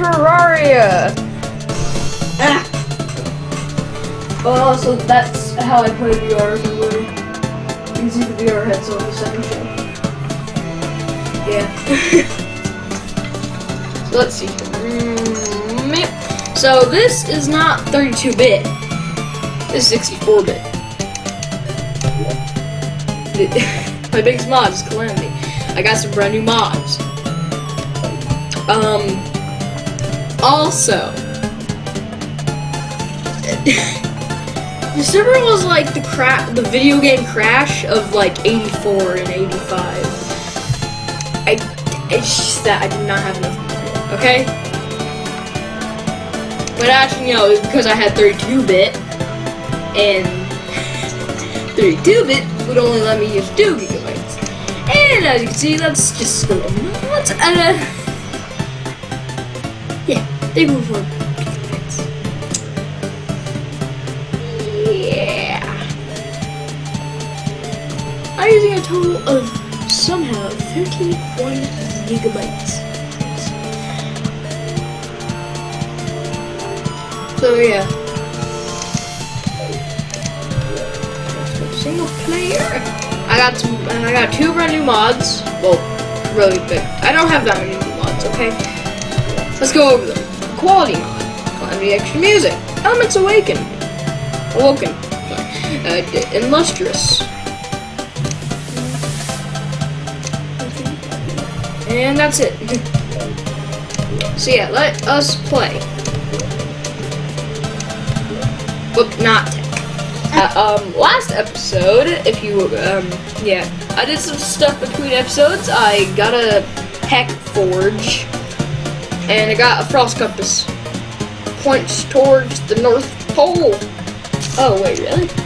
Terraria. Ah. Oh, so that's how I play VR. the way. You can see the VR headset on the second show. Yeah. so let's see. Mm, yep. So this is not 32-bit. This is 64-bit. My biggest mod is Calamity. I got some brand new mods. Um. Also, the server was like the cra- the video game crash of like 84 and 85. I it's just that I did not have enough. Okay. But actually, you know, because I had 32-bit, and 32-bit would only let me use 2 gigabytes. And as you can see, that's just go to mods. They move for gigabytes. Yeah. I'm using a total of somehow 31 gigabytes. So yeah. Single player. I got some. I got two brand new mods. Well, really big. I don't have that many mods. Okay. Let's go over them. Quality mod. Calamity Extra Music. Elements Awaken. Awoken. Uh, illustrious. And that's it. So yeah, let us play. Whoop, not tech. Uh, um, last episode, if you, um, yeah, I did some stuff between episodes. I got a heck forge, and I got a frost compass. Points towards the North Pole. Oh, wait, really?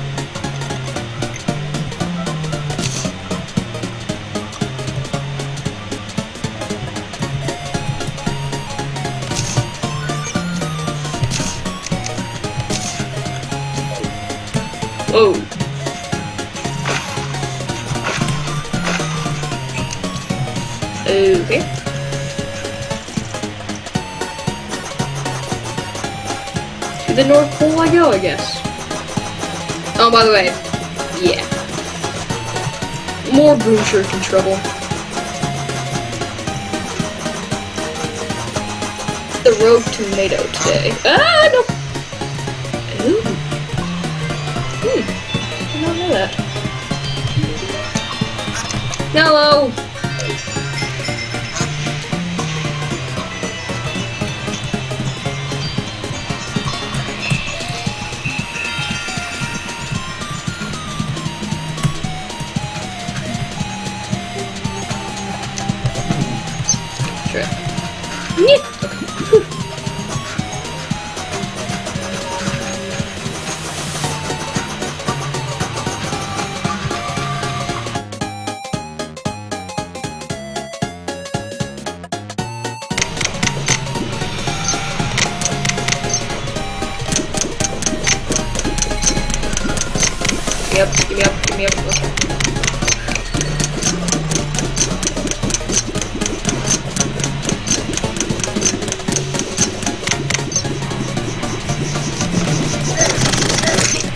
The North Pole I go, I guess. Oh, by the way, yeah. More Boom Shuriken trouble. The Rogue Tomato today. Ah, no! Ooh. Hmm. I don't know that. Hello! Me up, give me up, give me up.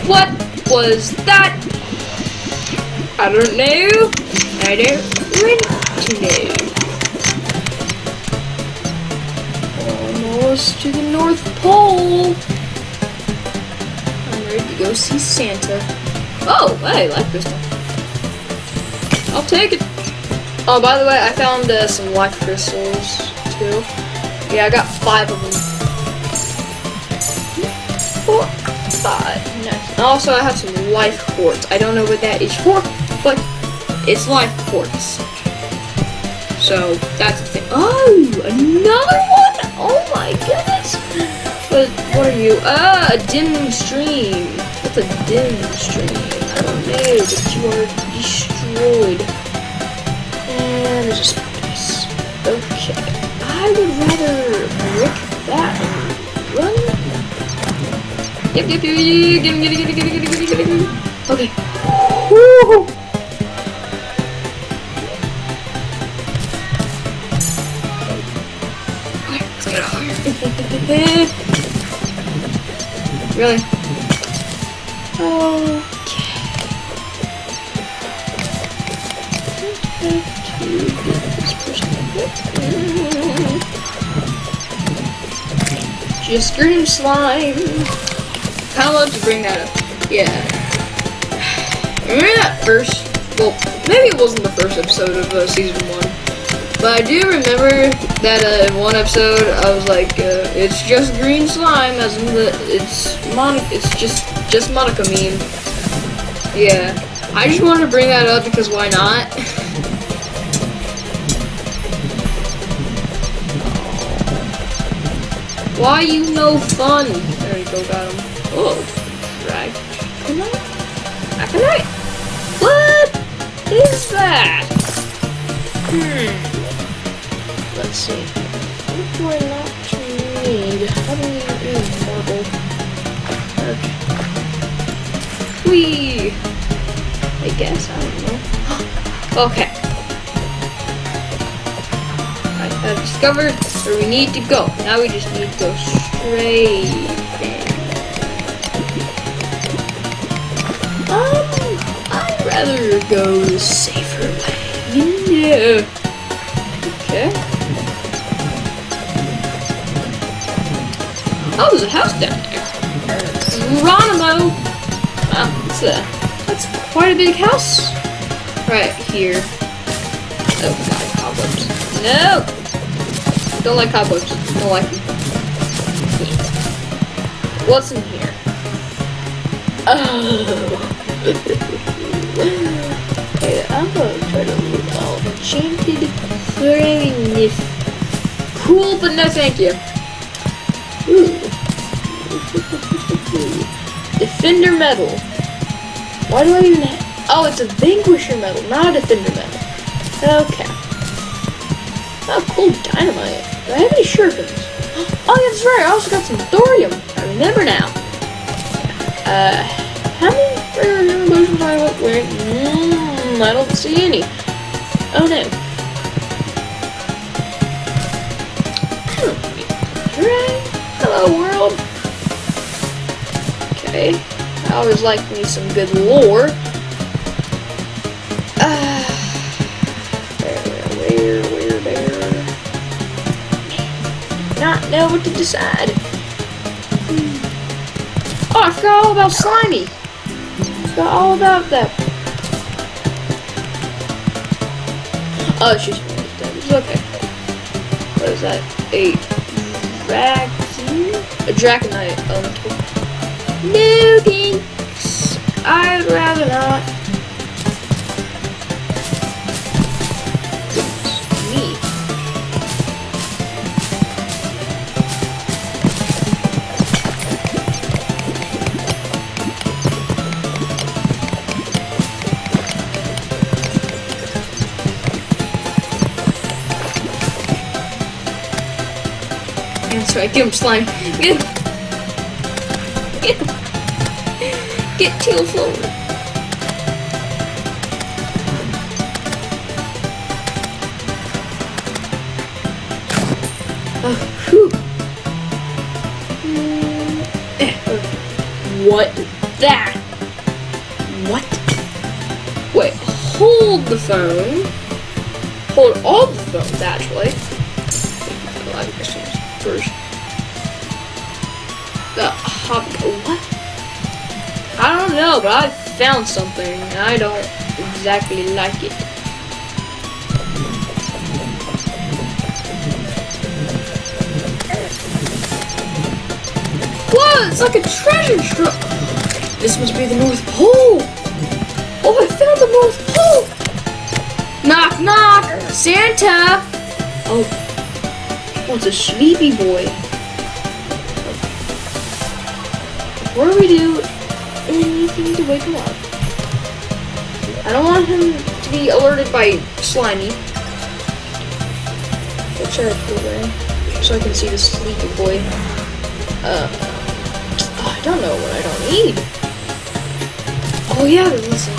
What was that? I don't know. I don't want to know. Almost to the North Pole. I'm ready to go see Santa. Oh, hey, life crystal. I'll take it. Oh, by the way, I found uh, some life crystals too. Yeah, I got five of them. Four, five. Nice. And also, I have some life quartz. I don't know what that is for, but it's life quartz. So that's the thing. Oh, another one! Oh my goodness! What, what are you? Ah, a dim stream. What's a dim stream? Don't but you are destroyed. And there's a space. Okay. I would rather brick that and run. Yep, yep, yep, yep, get him, get him, get him, get him, get him, get him, get him. Okay. Woo! It's like, really? Green slime. How love to bring that up. Yeah. Remember that first? Well, maybe it wasn't the first episode of uh, season one, but I do remember that uh, in one episode I was like, uh, "It's just green slime," as in the it's Mon it's just just Monica meme. Yeah, I just wanted to bring that up because why not? Why you no fun? There you go, got him. Oh, right. Good night. Good night. What is that? Hmm. Let's see. What do I not need? How do we need marble? Okay. Whee! I guess, I don't know. okay. Have discovered where we need to go. Now we just need to go straight. Um, I'd rather go the safer way. Yeah. Okay. Oh, there's a house down there. Geronimo! Wow, that's a, that's quite a big house. Right here. Oh god, cobwebs. No! Don't like cobwebs. Don't like. What's in here? Oh. okay, I'm gonna try to look all the enchanted furriness. Cool, but no thank you. Ooh. Defender medal. Why do I even have... Oh, it's a Vanquisher medal, not a Defender medal. Okay. Oh, cool dynamite. Shurikens? Oh, that's right. I also got some thorium. I remember now. Uh, how many rare potions I look wearing? Mmm, I don't see any. Oh no. Right. Hello, world. Okay. I always like me some good lore. Know what to decide. Oh, I forgot all about Slimy. Forgot all about that. Oh, just it's okay. What is that? A dragon? A dragonite oh, elemental. No thanks. I'd rather not. Give him slime. Get him. Get him. Get tail forward. Oh, whew. Mm, eh, What? That? What? Wait, hold the phone. Hold all the phones, actually. First. What? I don't know, but I found something. I don't exactly like it. Whoa, it's like a treasure trove. This must be the North Pole. Oh, I found the North Pole. Knock, knock. Santa. Oh, Oh, it's a sleepy boy. Before we do anything to wake him up, I don't want him to be alerted by Slimy. Let's try to so I can see the sleepy boy. Uh, I don't know what I don't need. Oh yeah, listen.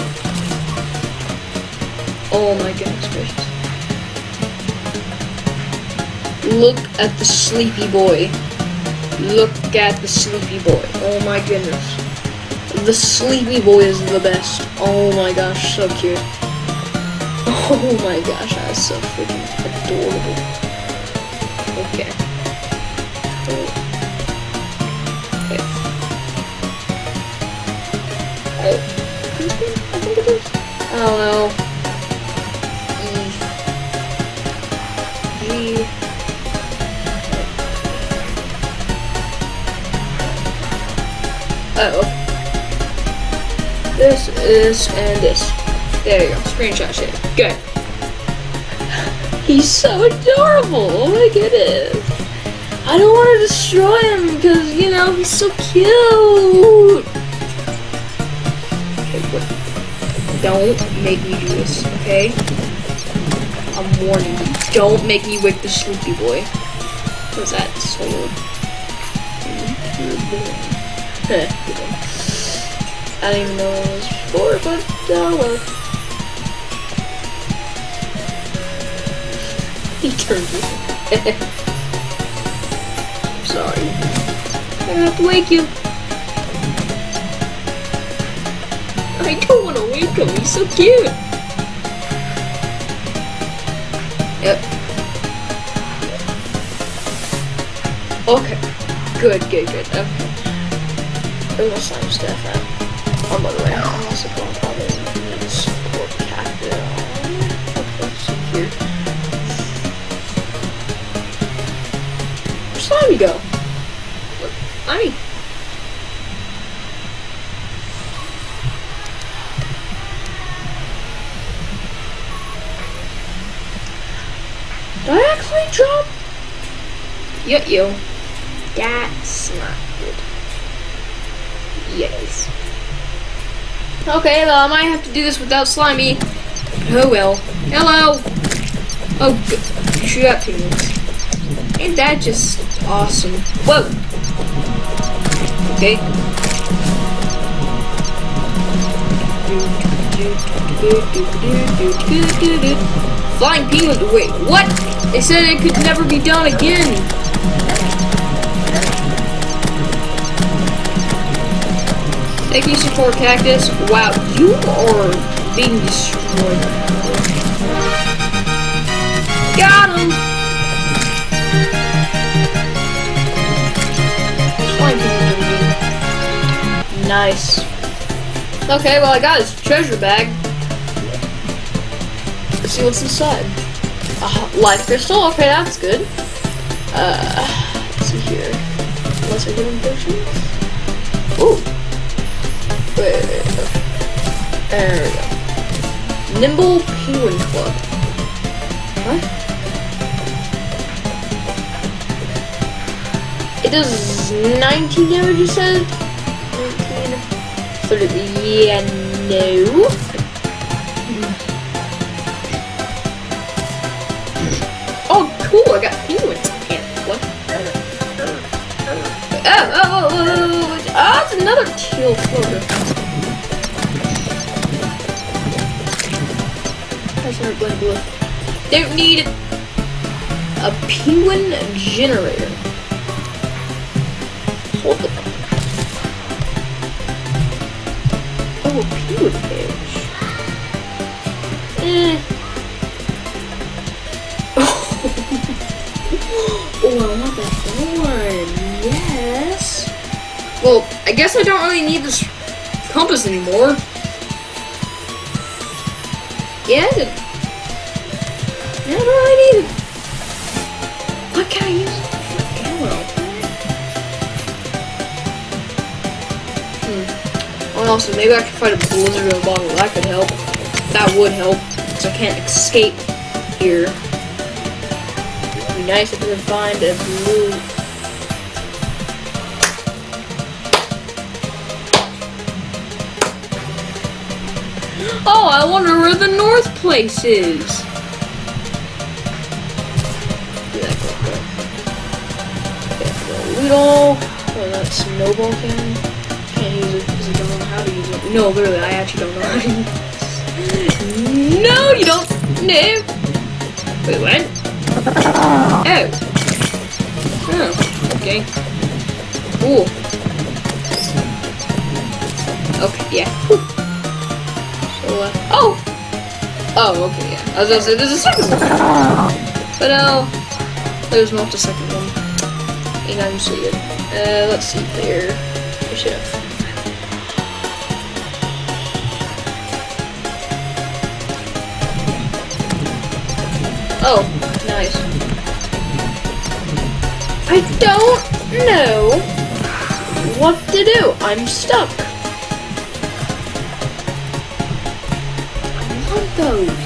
Oh my goodness gracious. Look at the sleepy boy. Look at the sleepy boy. Oh my goodness. The sleepy boy is the best. Oh my gosh, so cute. Oh my gosh, that's so freaking adorable. Okay. Oh. Okay. I, I think it is. I don't know. This and this. There you go. Screenshot shit. Good. He's so adorable. Oh my goodness. I don't want to destroy him because you know he's so cute. Okay, wait. Don't make me do this, okay? I'm warning you. Don't make me wake the sleepy boy. What's that sword? I don't even know for, but uh, well. He turned it. I'm sorry. I have to wake you. I don't want to wake him. He's so cute. Yep. Okay. Good, good, good. Okay. Where's my slime stuff at? By the way, I'm also going to need support here. Where's slime go? What? I. Did I actually drop? Yeah, you. That's not good. Yes. Okay, well, I might have to do this without Slimy. Oh well. Hello! Oh. Shoot up penguins. Ain't that just awesome? Whoa! Okay. Flying penguins. Wait, what? They said it could never be done again. Thank you, support cactus. Wow, you are being destroyed. Got him. Nice. Okay, well I got his treasure bag. Let's see what's inside. Uh, life crystal. Okay, that's good. Uh, let's see here. Unless I give him potions. There we go. Nimble Penguin Club. What? It does 19 damage, you said? 19. So, yeah, no. Oh, cool, I got penguins. Yeah, what? Oh, oh, oh, oh, oh. Another teal floater. That's blue. Don't need a penguin generator. Hold the Oh, a penguin cage. Eh. Oh, I want that one. Yes. Well, I guess I don't really need this compass anymore. Yeah, I. Yeah, I don't really need it. What can I use it. Hmm. Well, also, maybe I can fight a blizzard in a bottle. That could help. That would help. Because I can't escape here. It'd be nice if I could find a blue. Oh, I wonder where the north place is. Weedle. Oh, that snowball cannon. Can't use it because I don't know how to use it. No, literally, I actually don't know how to use it. No, you don't. No. Wait, what? Oh. oh okay. Cool. Oh, okay, yeah. I was gonna say, there's a second one. But, uh, there's not a second one. And I'm good. Uh, let's see there. I should have. Oh, nice. I don't know what to do. I'm stuck. I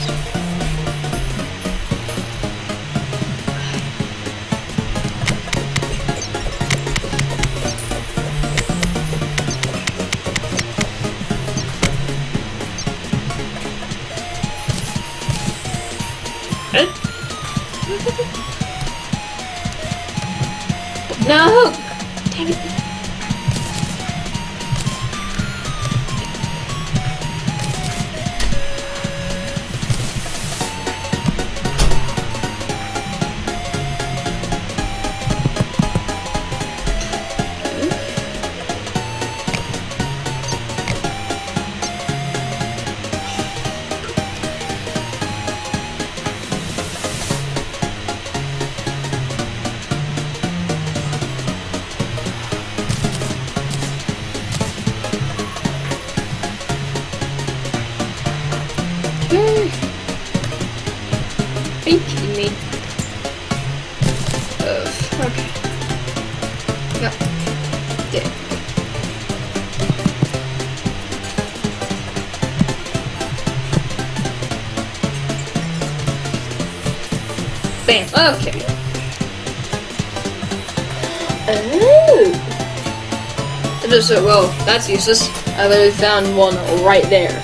just said, well, that's useless. I literally found one right there.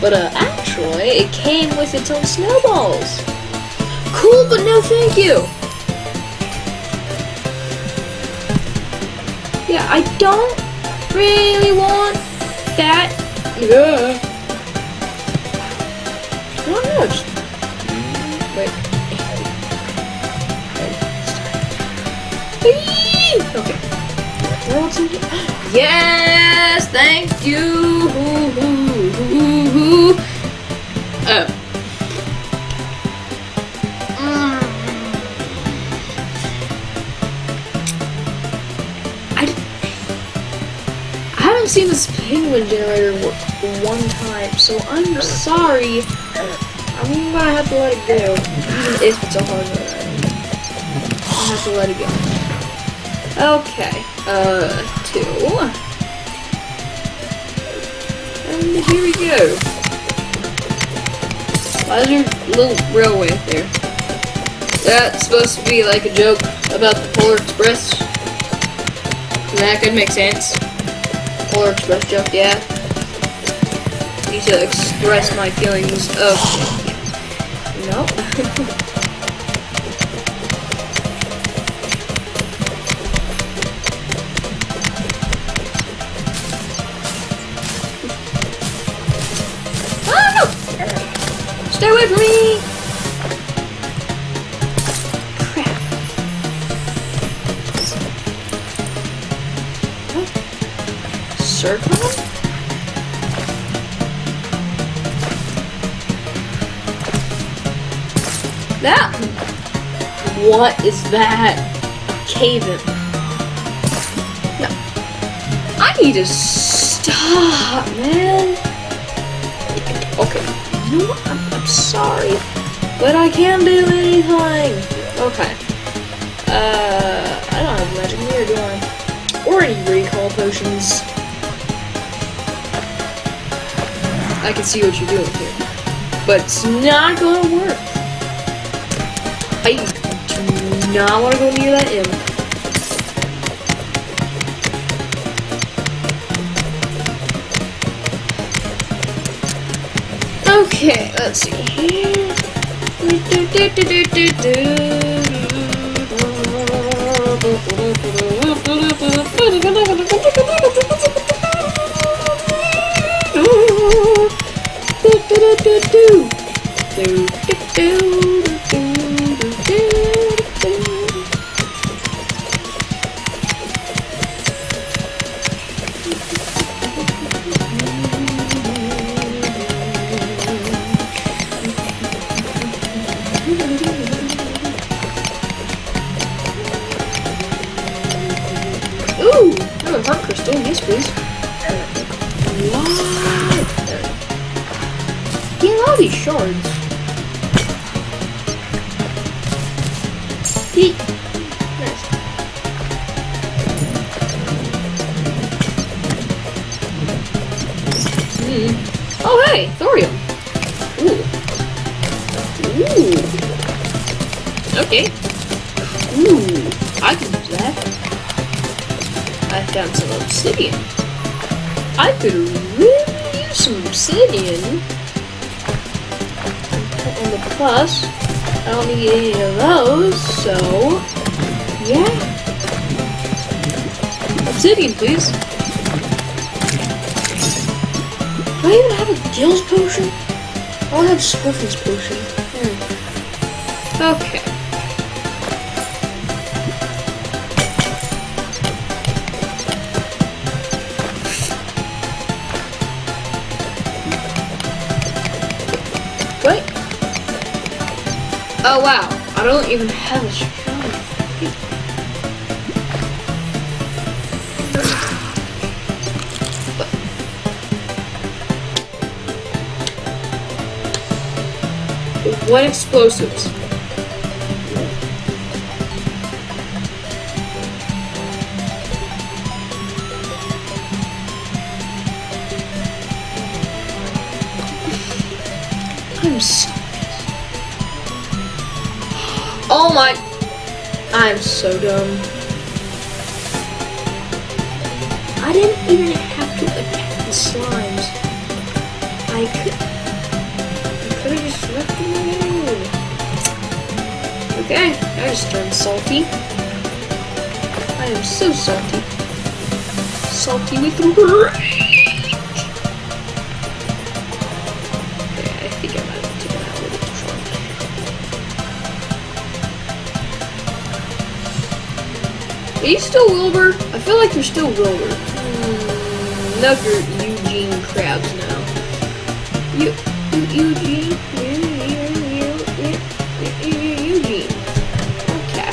But uh, actually, it came with its own snowballs. Cool, but no thank you. Yeah, I don't really want that. Yeah. I don't know. Just... Wait. Whee! Okay. What's in here? Yes, thank you. Oh. I, haven't seen this penguin generator one time, so I'm sorry. I'm gonna have to let it go, even if it's a hard one. I have to let it go. Okay, uh, two. And here we go. Why is there a little railway up there? That's supposed to be like a joke about the Polar Express. That could make sense. Polar Express joke, yeah. Need to express my feelings oh. of. No. What is that? A Cave in. No. I need to stop, man. Okay. You know what? I'm, I'm sorry. But I can't do anything. Okay. Uh, I don't have magic mirror, do I? Or any recall potions. I can see what you're doing here. But it's not gonna work. I now not want to go near that imp. Okay, let's see here. Do do do do do do do do plus, I don't need any of those, so yeah. Obsidian, please. Do I even have a Gills potion? I don't have Squiffin's potion. Hmm. Okay. Oh wow, I don't even have a shrine. What explosives? So dumb. I didn't even have to attack the slimes. I could I could have just left them alone. Okay, I just turned salty. I am so salty. Salty with Are you still Wilbur? I feel like you're still Wilbur. Hmm, no, Eugene Krabs now. You, you Eugene? You, you, you, you, Eugene. Okay.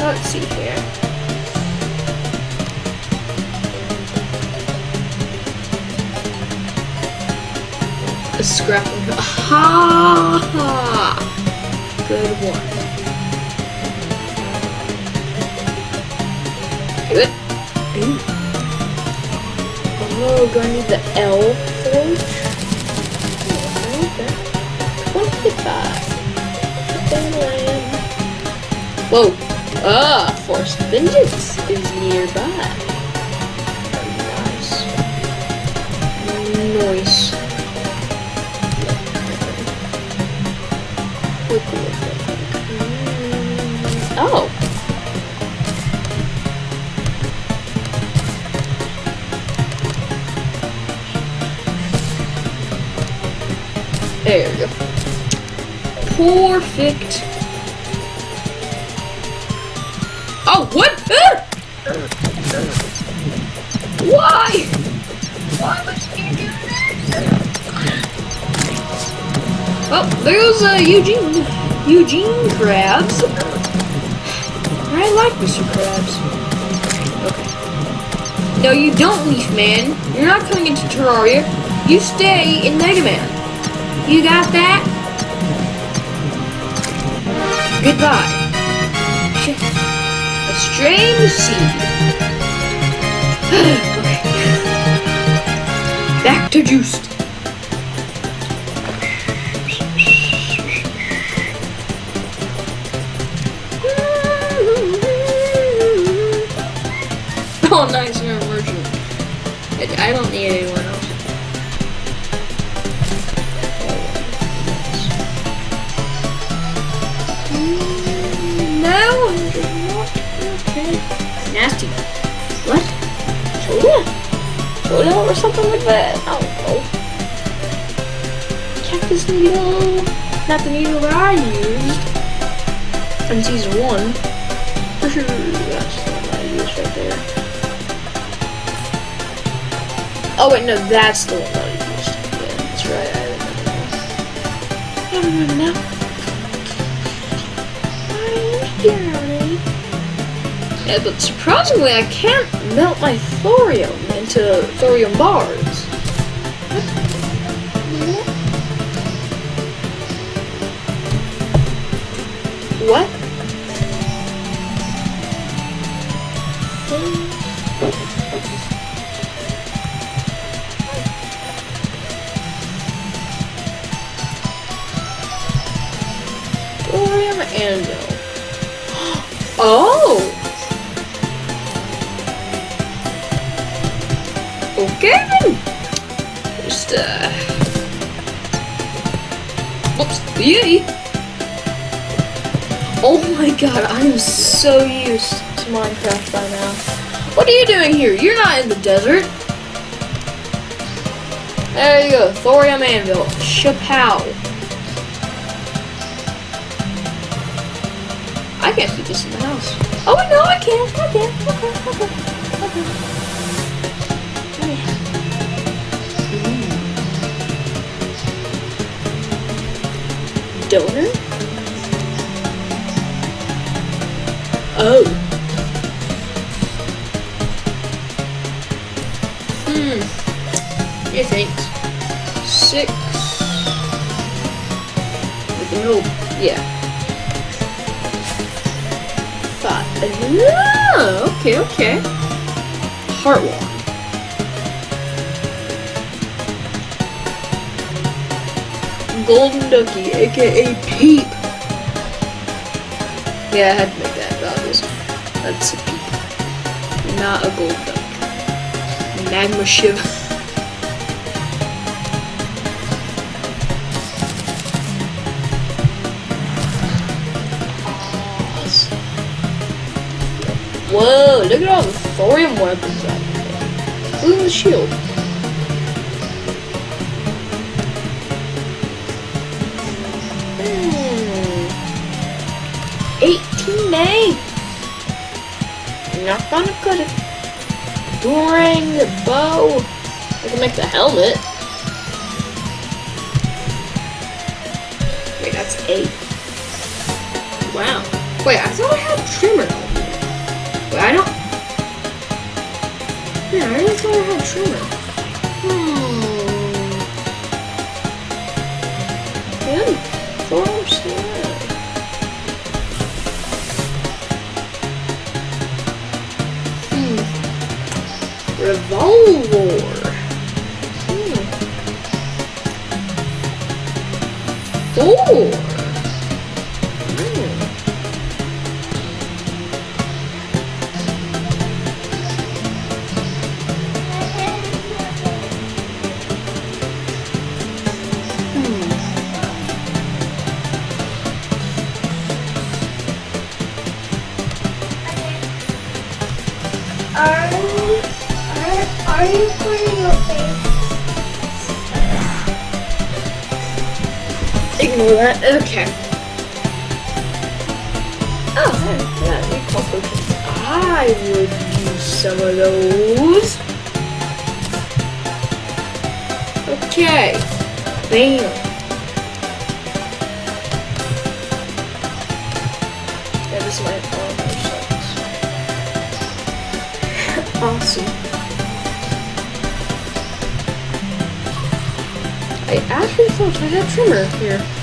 Let's see here. A scrap of ha ha. Good one. Good. Ooh. Oh, do I need the L forge? Twenty-five. Whoa. Ah, Force Vengeance is nearby. Nice. Nice. Perfect. Oh, what? Ah! Why? Why would you do that? Oh, there goes uh, Eugene. Eugene Krabs. I like Mr. Krabs. No, you don't, Leaf Man. You're not coming into Terraria. You stay in Mega Man. You got that? Goodbye. A strange seed. okay. Back to Juiced. Nasty. What? Soda? Soda or something like that? I don't know. Cactus needle. Not the needle that I used in season one. That's the one I used right there. Oh wait, no, that's the one that I used. Yeah, that's right. I remember now. Remember now. Yeah, but surprisingly, I can't melt my thorium into thorium bars. You doing here? You're not in the desert. There you go, thorium anvil. Chapow. I can't keep this in the house. Oh no, I can. I can. Okay, okay, okay. Mm. Donor? Oh. Yeah. Five. Oh, okay, okay. Heart wand. Golden Ducky, aka Peep. Yeah, I had to make that obvious. That's a peep. Not a gold duck. Magma Shiv. Look at all the thorium weapons out there. At the shield. Hmm. 18 A. Not gonna cut it. Boomerang, the bow. I can make the helmet. Wait, that's eight. Wow. Wait, I thought I had trimmer. Wait, I don't. Yeah, I really thought I had trimmer. Hmm. Good. Star. Hmm. Revolver. Hmm. Four. Ignore that. Okay. Oh, hey, yeah, recall potions. I would use some of those. Okay. Bam. This is my sucks. awesome. I actually thought I had trimmer here.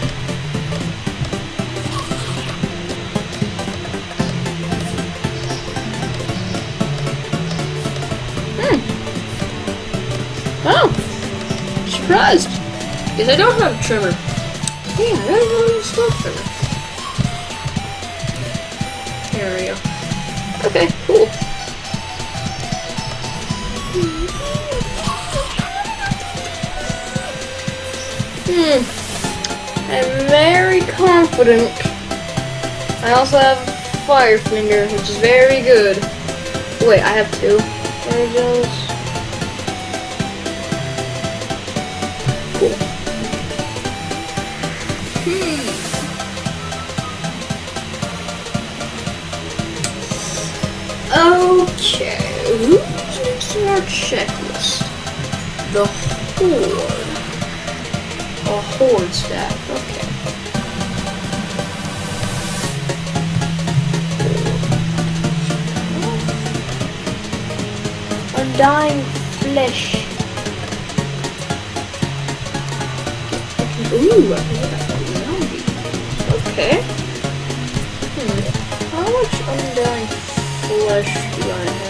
Because I don't have trimmer. Yeah, I don't a slow trimmer. There we go. Okay, cool. Hmm. I'm very confident. I also have Fire Finger, which is very good. Wait, I have two Fire checklist? The Horde. A horde staff, okay. undying flesh. Ooh, I zombie. Okay. Hmm. How much undying flesh do I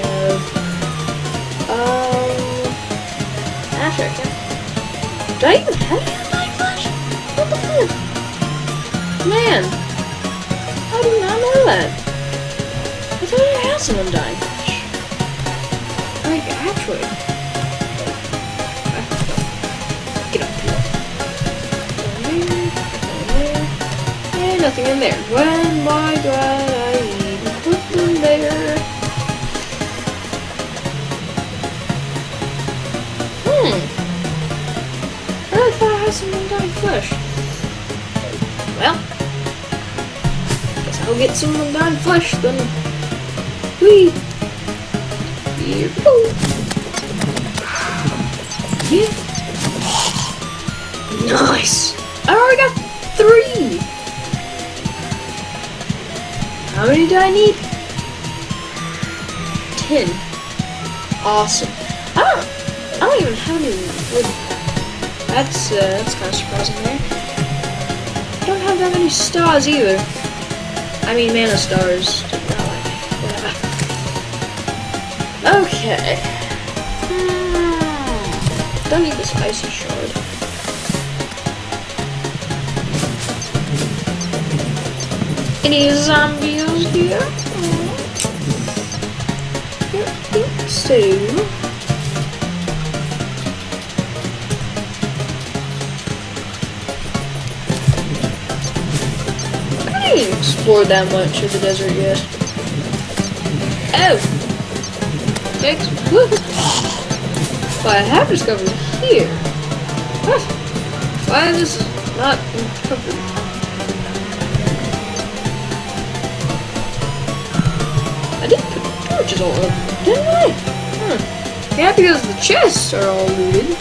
Do I even have any undying flesh? What the fuck? Man, how do you not know that? I thought I had some undying flesh. Like, actually. Get up here. Nothing there. And nothing in there. When, do I flesh. Well, guess I'll get some undying flesh then. Whee! Here we go. Yeah. Nice! I already got three! How many do I need? Ten. Awesome. I don't, I don't even have any. That's, uh, that's kind of surprising there. I don't have that many stars either. I mean, mana stars. Okay. Hmm. Don't need this icy shard. Any zombies here? Yep, yep, so. Didn't even explore that much of the desert yet. Oh! Yikes. Woo! I have discovered here. Why is this not covered? I did put torches all over, didn't I? Hmm. Yeah, because the chests are all looted.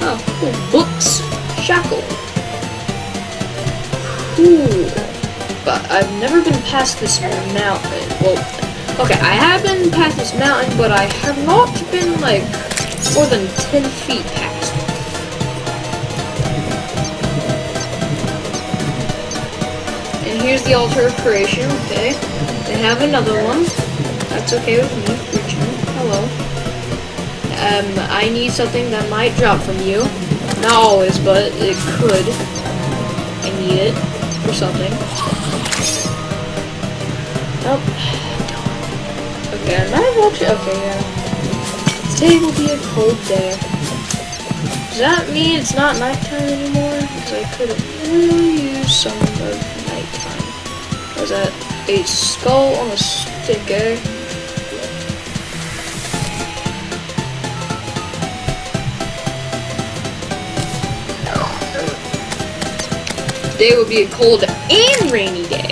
Oh, cool. Books. Shackle. Cool. But I've never been past this mountain. Well, okay, I have been past this mountain, but I have not been, like, more than 10 feet past. And here's the altar of creation, okay. They have another one. That's okay with me. Hello. Um, I need something that might drop from you. Not always, but it could. I need it for something. I might as Okay, yeah. Today will be a cold day. Does that mean it's not nighttime anymore? Because I could really use some of nighttime. Was that a skull on a sticker? Today will be a cold and rainy day.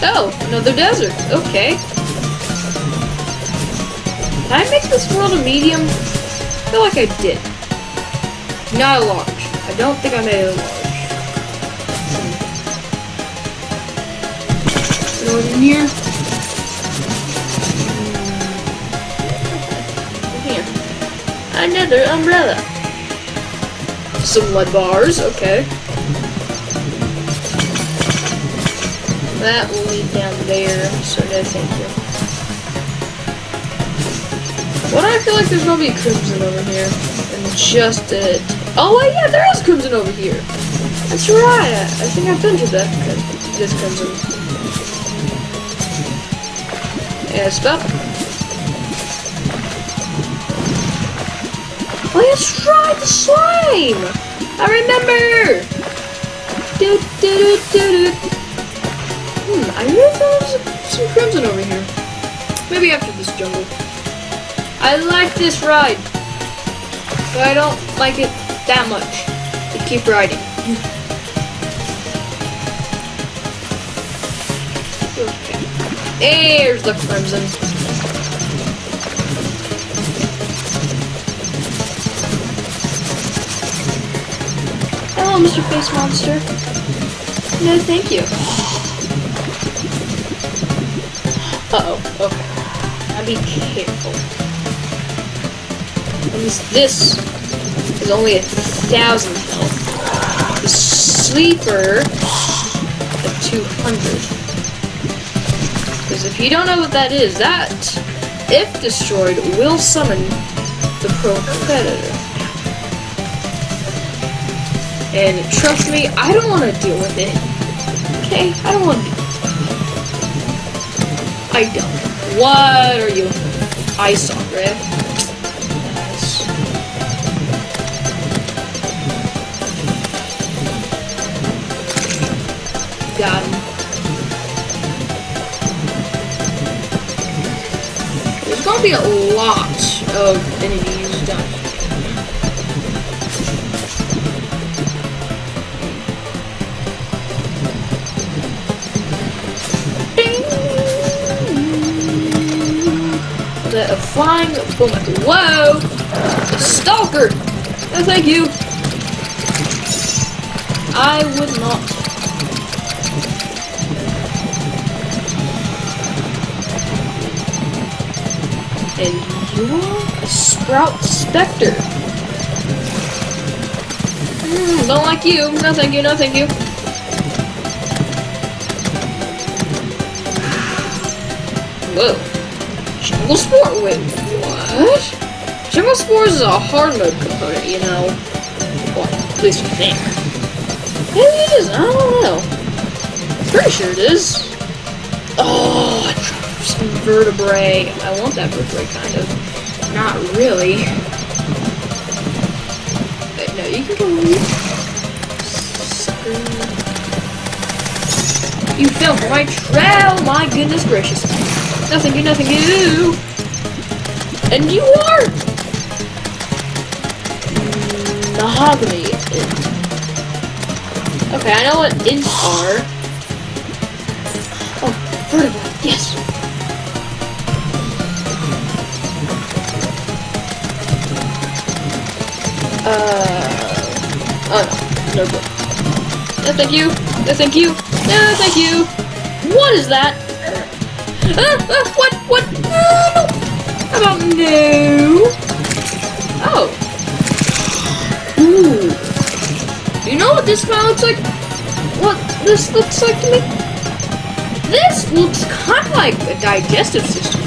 Oh, another desert. Okay. Did I make this world a medium? I feel like I did. Not a large. I don't think I made it a large. Hmm. In here. Here. Another umbrella. Some lead bars, okay. That will lead down there, so no thank you. What I feel like there's gonna be crimson over here. And just it. Oh wait, yeah, there is crimson over here. That's right. I think I've been to that crim- this crimson. Yes, but Let's oh, try the slime! I remember! Do, do, do, do, do. I thought there was some crimson over here. Maybe after this jungle. I like this ride, but I don't like it that much to keep riding. Okay. There's the crimson. Hello, Mr. Face Monster. No, thank you. Uh-oh, okay. Now be careful. This is only a thousand health. The sleeper at 200. Because if you don't know what that is, that, if destroyed, will summon the Perforator. And trust me, I don't want to deal with it. Okay, I don't want to. I don't. What are you? Ice on red. Nice. Got him. There's gonna be a lot of enemies down here. A flying bullet. Whoa! Stalker! No, thank you. I would not. And you're a Sprout Spectre. Mm, don't like you. No, thank you. No, thank you. Whoa. Spore? Wait, what? Jungle Spores is a hard mode component, you know. Well, at least I think. Maybe it is, I don't know. Pretty sure it is. Oh, I dropped some vertebrae. I want that vertebrae, kind of. Not really. But no, you can go. You fell for my trail! My goodness gracious. Nothing you, nothing you. And you are mahogany. Okay, I know what ints are. Oh, vertebrae, yes. Uh, oh no, no good. No thank you, no thank you, no thank you. What is that? Ah, ah, what? What? Ah, no. How about no? Oh. Ooh. You know what this kind of looks like? What this looks like to me? This looks kind of like a digestive system.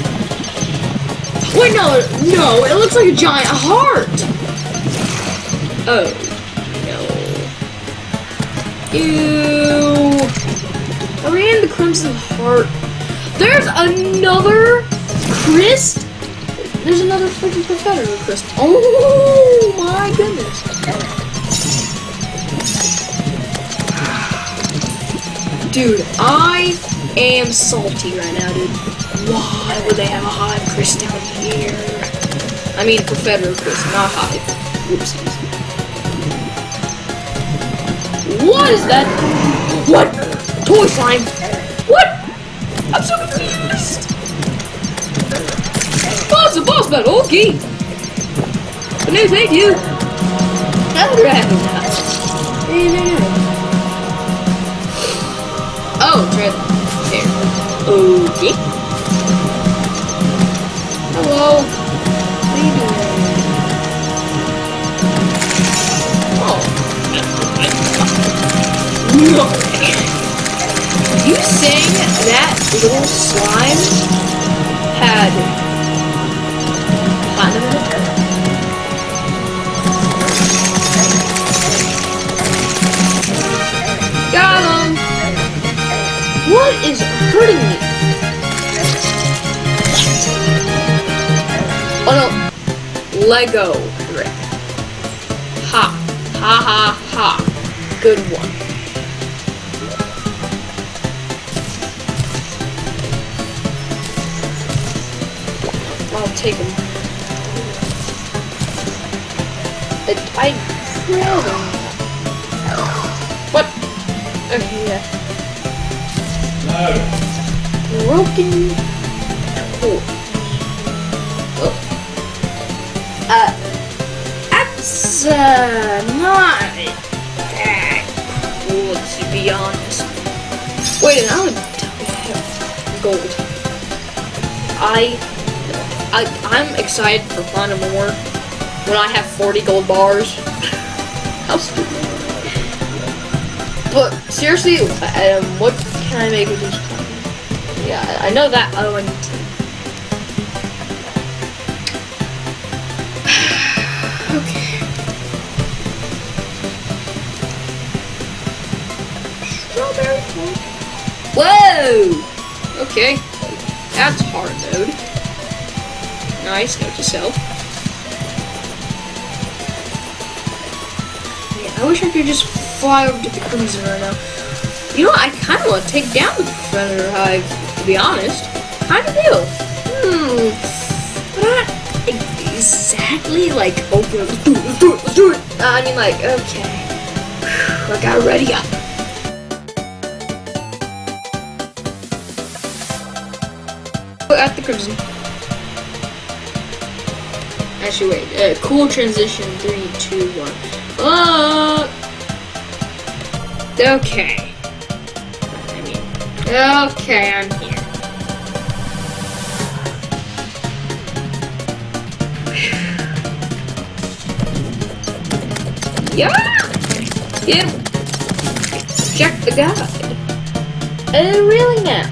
Wait, no, no, it looks like a giant heart. Oh, no. Ew. Are we in the Crimson Heart? There's another Christ. There's another freaking Confederate Christ. Oh my goodness. Dude, I am salty right now, dude. Why would they have a hive Chris down here? I mean, Confederate Chris, not hive. Whoopsies. What is that? What? Toy slime? What? I'm so confused. It's a boss battle. Okay. But no, thank you. Rather not. No. Oh, trip. There. Okay. Hello. What are you doing? Oh. No. Saying that little slime had platinum in it? Got him! What is hurting me? Oh no. Lego brick. Ha. Ha ha ha. Good one. Take him. I, I grilled him. What? Okay, yeah. No. Broken toy. Oh. Uh, that's uh, not that cool to be honest. Wait, and I would have gold. I, I, I'm excited for finding more when I have 40 gold bars. How stupid. But seriously, um, what can I make with coins? Yeah, I know that. Oh, Nice, note to self. Yeah, I wish I could just fly over to the crimson right now. You know, what, I kind of want to take down the predator hive, to be honest. Kind of do. Hmm. But not exactly like, okay, let's do it, let's do it, let's do it. Uh, I mean, like, okay. I gotta ready up. At the crimson. Actually, wait. Uh, cool transition. Three, two, one. Uh. Okay. I mean, okay, I'm here. Yeah. Yeah. Check the guide. Oh, really now?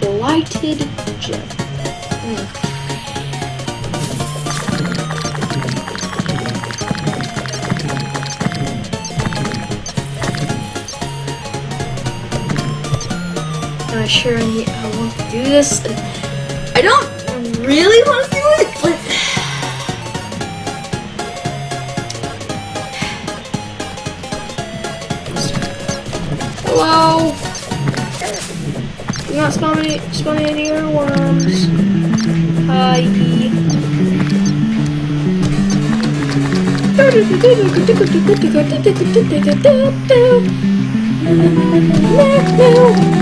Blighted gem. Hmm. Not sure I, I want to do this. Uh, I don't really want to do it, but Hello. You not spawn any,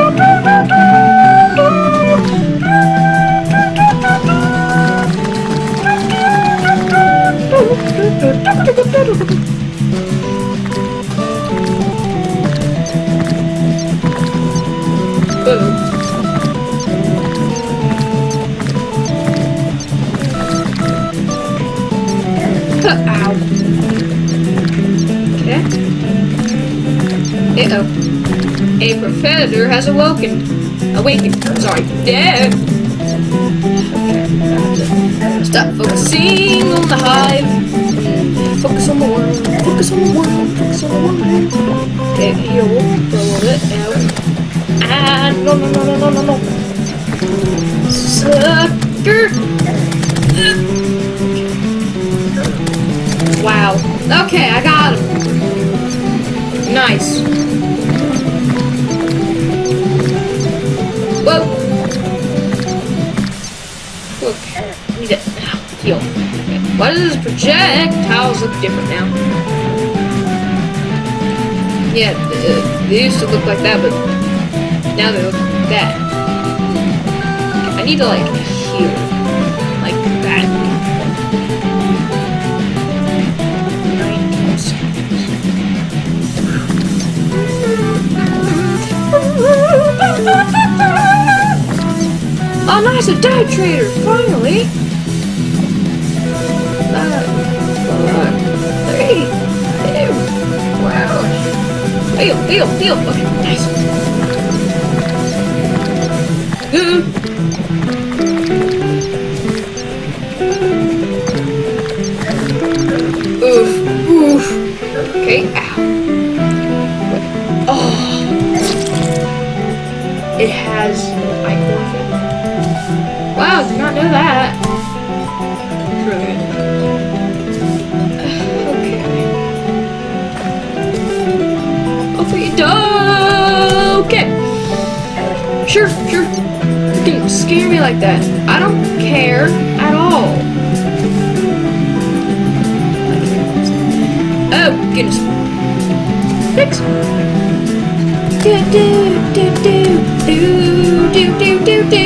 A predator has awoken. Awakened. Sorry. Dead. Stop focusing on the hive. Focus on the worm. Focus on the worm. Focus on the worm. Okay, heal for a little bit. No, no, no, no, no, no, no. Sucker. Wow. Okay, I got him. Nice. Whoa. I need to heal. Okay. Why does his projectiles look different now? Yeah, they used to look like that, but now they look like that. I need to like heal Nice, a dye trader, finally! Uh, uh, three, two, wow. Heal, heal, heal, okay, nice. Good. Oof, oof. Okay, ow. Oh that. It's really good. Okay. Okay. Sure, sure. You can scare me like that. I don't care at all. Oh, goodness. Thanks. Do, do, do, do, do, do, do, do, do,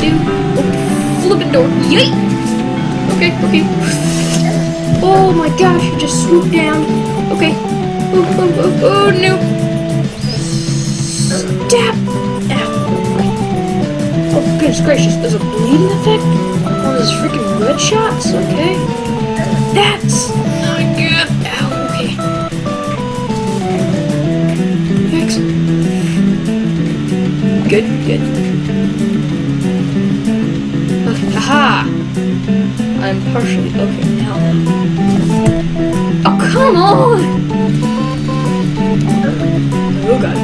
do. Oh, flipping door. Yay! Okay, okay. Oh my gosh, you just swooped down. Okay. Oh, oh, oh, oh, oh no. Stab. Ow. Oh goodness gracious, there's a bleeding effect on those freaking red shots. Okay. That's not good. Ow, okay. Good, good. Aha! I'm partially okay now. Oh, come on! Oh god.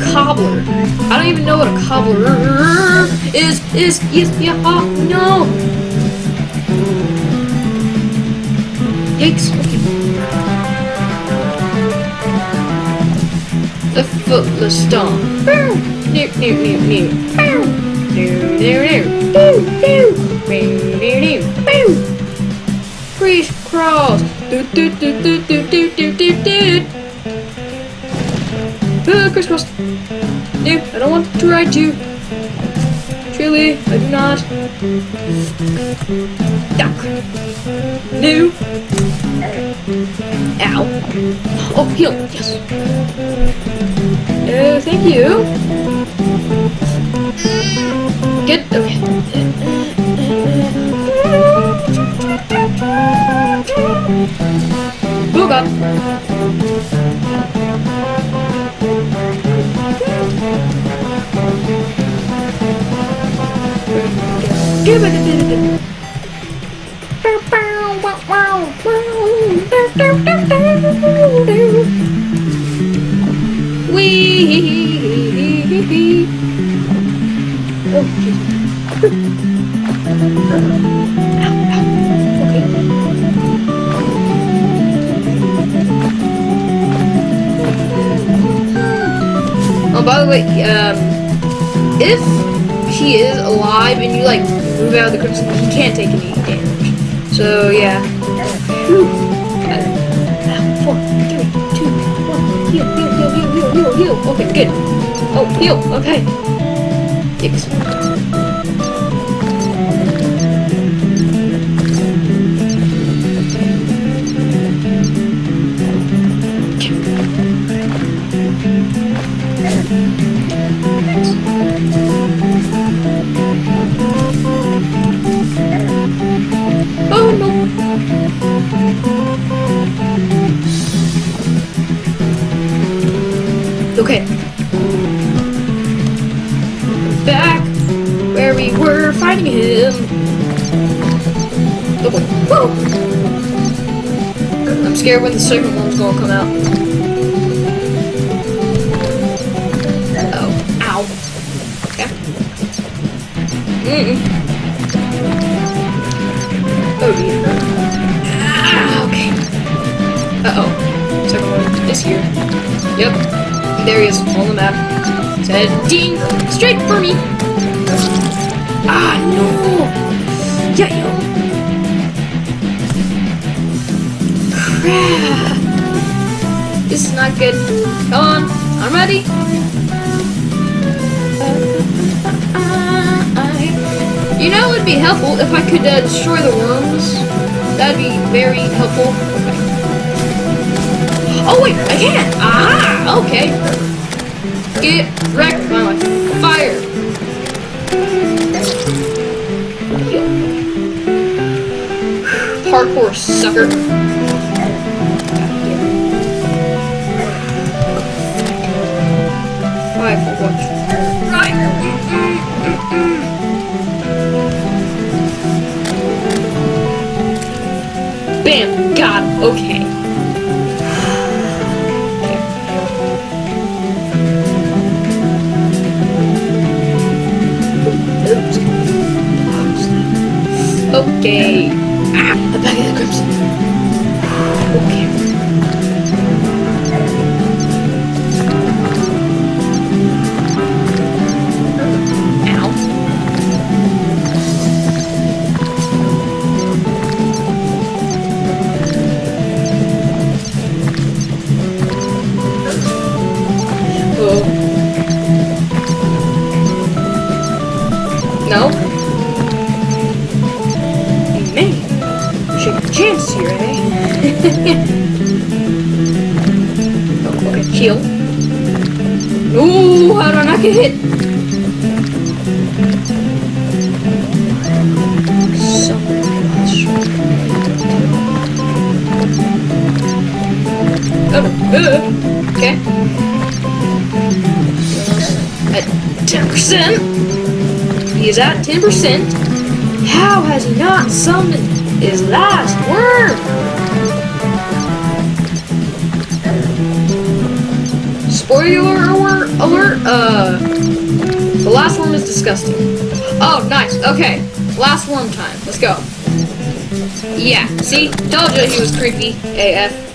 Cobbler. I don't even know what a cobbler is. Is is yeah. Oh, no. Yikes. The footless stomp. Bow. New, new, new, Boo. Freeze crawls. Do, do, do, do, do, do, do, do, do. Uh, crisscross. No, I don't want to ride you. Truly, I do not. Duck. No. Ow. Oh, heal. Yes. Oh, thank you good of. Oh god. Wee. Oh. Oh, by the way, um, if he is alive and you like move out of the crimson, he can't take any damage. So yeah. Whew. Heal, heal, heal, heal, heal, heal. Okay, good. Oh, heal. Okay. Six. Whoa. I'm scared when the second one's gonna come out. Oh. Ow. Okay. Mm-mm. Oh dear. Ah, okay. Uh-oh. Second one is here. Yep. There he is on the map. It's heading straight for me. Ah, no. Yeah, yo. This is not good. Come on. I'm ready. You know, it would be helpful if I could uh, destroy the worms. That'd be very helpful. Oh wait, I can. Ah, okay. Get wrecked my life. fire. Parkour, sucker. Bam! God, okay. Okay. Ah, the back of the crimson. Okay. Is at 10%. How has he not summoned his last worm? Spoiler alert, alert, uh, the last worm is disgusting. Oh, nice, okay, last worm time, let's go. Yeah, see, told you he was creepy, AF.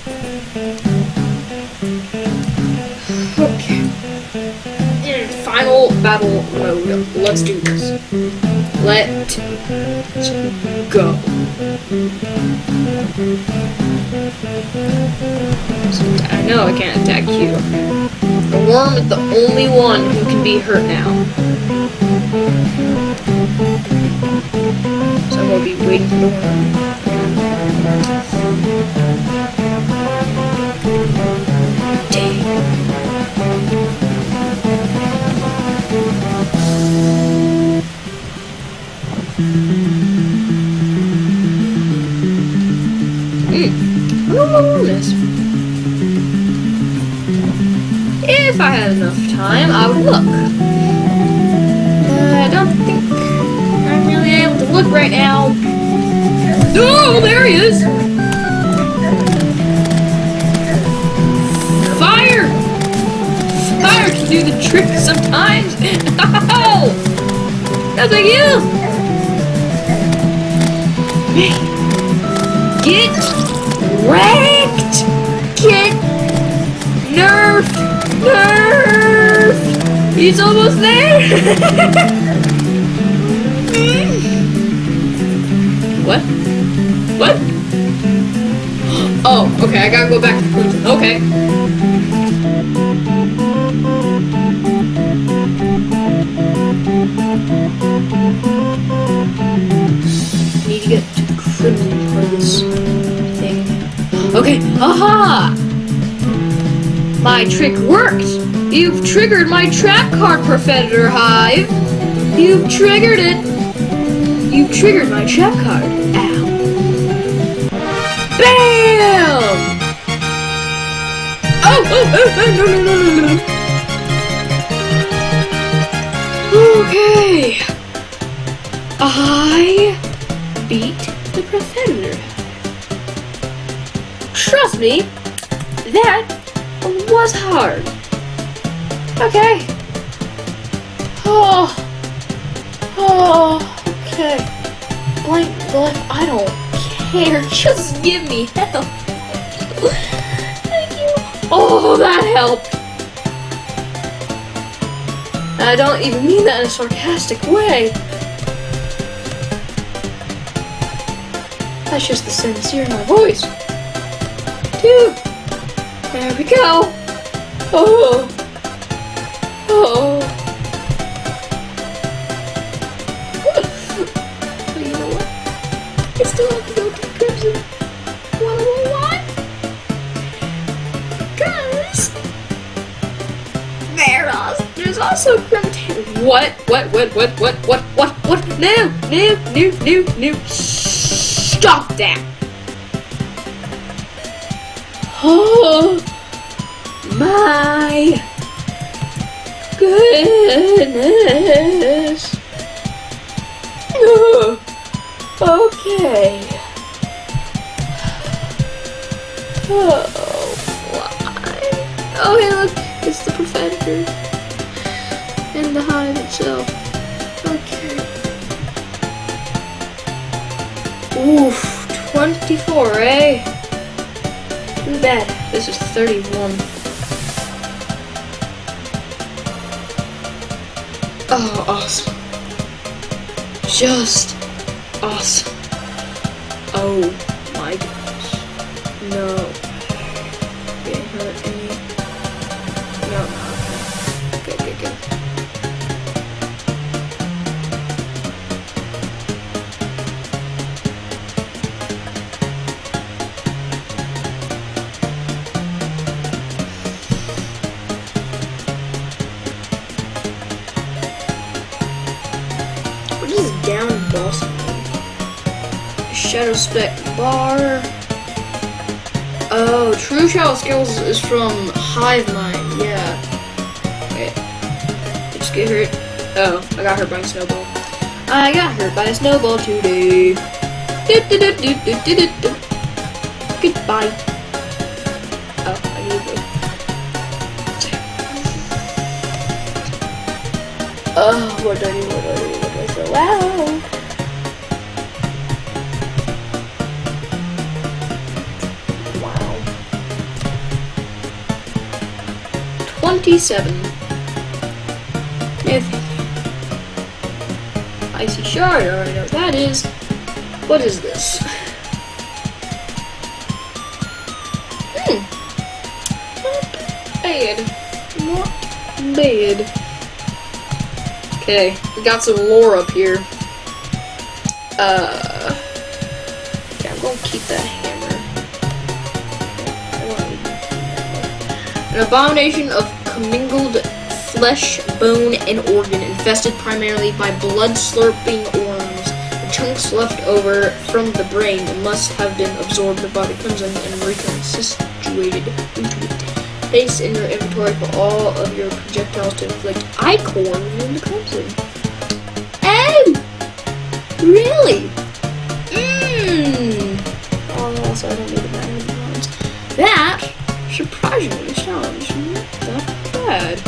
Battle mode, let's do this. Let go. I know I can't attack you. The worm is the only one who can be hurt now. So we'll be waiting for the worm. Dang. If I had enough time, I would look. Uh, I don't think I'm really able to look right now. Oh, there he is! Fire! Fire can do the trick sometimes. Oh! That's like you! Get wrecked! Get nerfed! Nerfed! He's almost there! what? What? Oh, okay, I gotta go back to prison. Okay. Need to get to the thing. Okay, aha! My trick worked! You've triggered my trap card, Professor Hive! You've triggered it! You've triggered my trap card. Ow. BAM! Oh, oh, oh, oh, no, no, no, no, no. Okay. I beat the Professor. Trust me, that was hard. Okay. Oh. Oh. Okay. Blank glyph, I don't care. Just give me help. Thank you. Oh, that helped. I don't even mean that in a sarcastic way. That's just the sincere in my voice. Two. There we go. Oh. Oh. You know what? I still have to go to Crimson 101. Because there is, there's also Ta- What? What? What? What? What? What? What? What? No! No! No! No! No! Stop that! Oh my goodness! Okay. Oh, why? Oh, hey, look, it's the professor and the hive itself. Okay. Oof, 24, eh? Too bad. This is 31. Oh, awesome. Just awesome. Oh my gosh. No. Spec Bar. Oh, True Shadow Skills is from Hive Mind, yeah. Okay. Just get hurt. Oh, I got hurt by a snowball. I got hurt by a snowball today. Do, do, do, do, do, do, do, do. Goodbye. Oh, I need to. Oh, what do I do? What do I do? What do I throw? Wow. 27. If Icy shard, I already know what that is. What is this? Hmm. Not bad. Okay, we got some lore up here. Uh, I'm gonna keep that hammer. An abomination of commingled flesh, bone, and organ, infested primarily by blood slurping worms. The chunks left over from the brain must have been absorbed by the crimson and reconstituted into it. Place in your inventory for all of your projectiles to inflict ichor in the crimson. Oh! Really? Mmm! Oh, also I don't need the. That, surprisingly, that bad.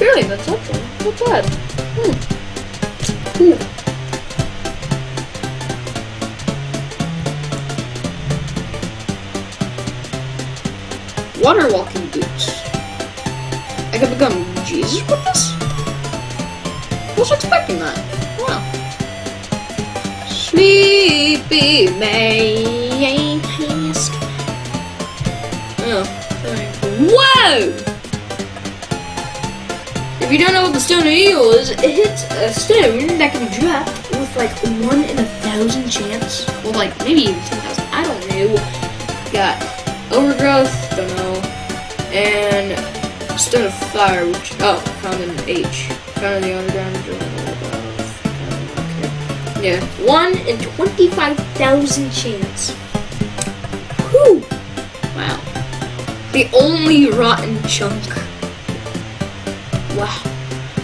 Really, that's not. Not bad. Hmm. Cool. Water walking boots. I could become Jesus with this? was expecting that. Wow. Sleepy mask. Whoa! If you don't know what the stone eel is, it's a stone that can be dropped with like one in a thousand chance. Well, like maybe even ten thousand. I don't know. Got overgrowth, don't know, and stone of fire, which oh, found in H. Found in the underground. Yeah, one in twenty-five thousand chance. Whew! The only rotten chunk. Wow.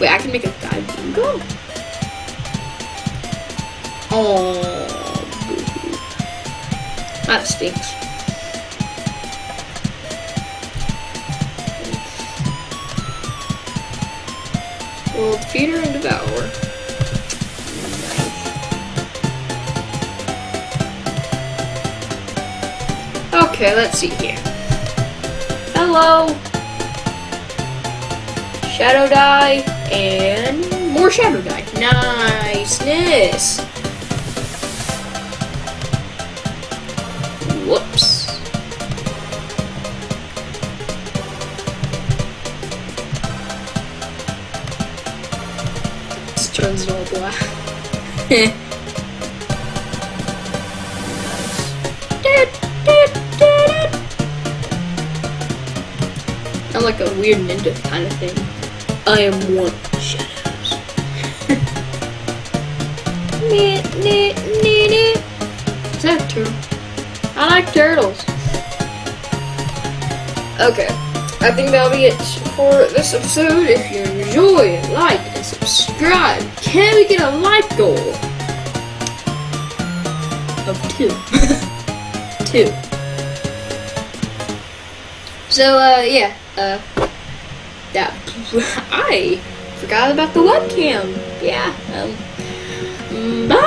Wait, I can make a guide bingo? Oh. That stinks. We'll feed her and devour. Okay, let's see here. Hello. Shadow dye, and more shadow dye. Niceness. Whoops. This turns all black. I'm like a weird ninja kind of thing. I am one of the shadows. Is that turtle? I like turtles. Okay, I think that'll be it for this episode. If you enjoy like and subscribe. Can we get a like goal of two? two. So, uh, yeah, uh, that I forgot about the webcam. Yeah. Um. Bye.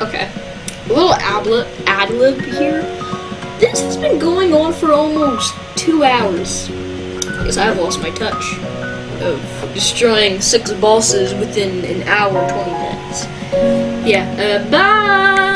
Okay. A little ad-lib, ad-lib here. This has been going on for almost two hours. Because I've lost my touch of destroying six bosses within an hour, 20 minutes. Yeah. Uh, bye.